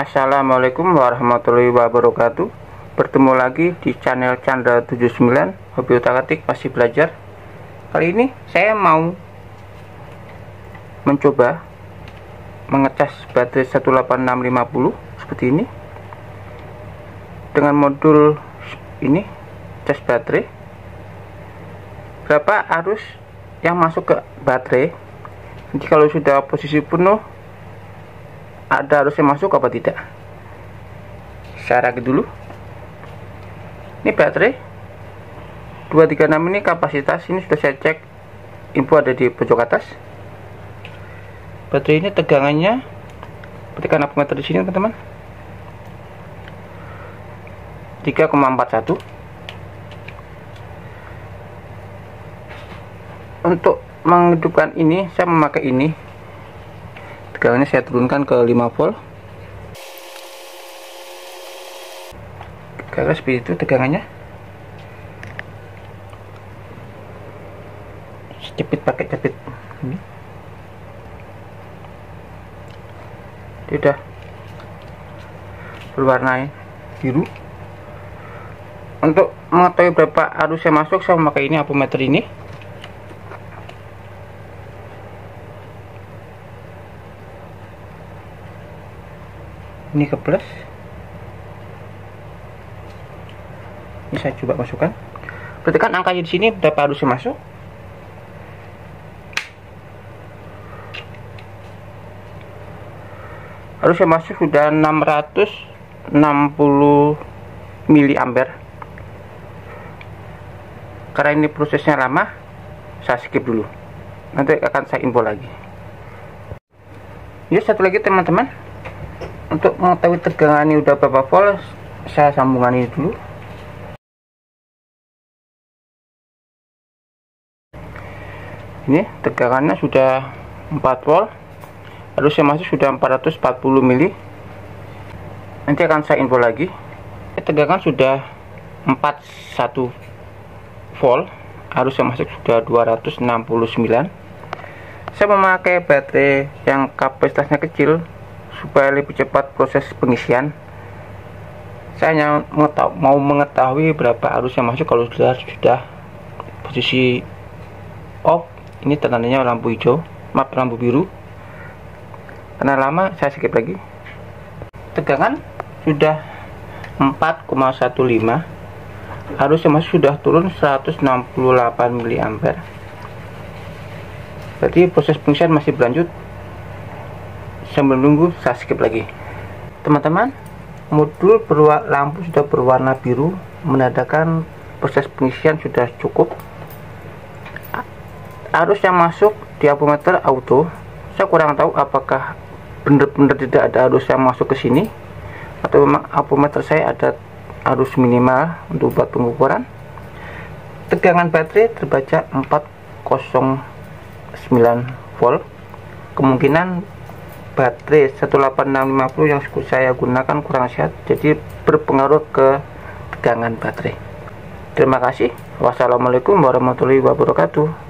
Assalamualaikum warahmatullahi wabarakatuh. Bertemu lagi di channel Chandra 79 Hobi Utakatik masih belajar. Kali ini saya mau Mencoba Mengecas baterai 18650 Seperti ini. Dengan modul Ini Cas baterai. Berapa arus Yang masuk ke baterai. Jadi kalau sudah posisi penuh ada harusnya masuk apa tidak? Saya rakit dulu. Ini baterai 236 ini kapasitas. Ini sudah saya cek. Info ada di pojok atas. Baterai ini tegangannya. Tekan meter di sini teman-teman. 3,41 untuk menghidupkan ini saya memakai ini tegangannya saya turunkan ke 5 volt. Karena seperti itu tegangannya. Cepit pakai cepit. Ini. Sudah berwarna biru. Untuk mengetahui berapa arus yang masuk saya memakai ini apometer ini ini ke plus. Ini saya coba masukkan. Berarti kan angkanya di sini berapa harusnya masuk? Harusnya masuk sudah 660 miliampere. Karena ini prosesnya lama saya skip dulu. Nanti akan saya info lagi. Ya satu lagi teman-teman untuk mengetahui tegangan ini udah berapa volt saya sambungan ini dulu. Ini tegangannya sudah 4 volt harusnya masih sudah 440 mili. Nanti akan saya info lagi. Tegangan sudah 41 volt harusnya masuk sudah 269 saya memakai baterai yang kapasitasnya kecil supaya lebih cepat proses pengisian. Saya hanya mau mengetahui berapa arus yang masuk. Kalau sudah sudah posisi off ini tandanya lampu hijau maaf lampu biru. Karena lama saya skip lagi. Tegangan sudah 4,15 harusnya masuk sudah turun 168 mA berarti proses pengisian masih berlanjut sambil menunggu saya skip lagi. Teman-teman modul berwarna lampu sudah berwarna biru menandakan proses pengisian sudah cukup. Arus yang masuk di apometer auto saya kurang tahu apakah benar-benar tidak ada arus yang masuk ke sini atau memang apometer saya ada arus minimal untuk buat pengukuran. Tegangan baterai terbaca 409 volt. Kemungkinan baterai 18650 yang saya gunakan kurang sehat jadi berpengaruh ke tegangan baterai. Terima kasih. Wassalamualaikum warahmatullahi wabarakatuh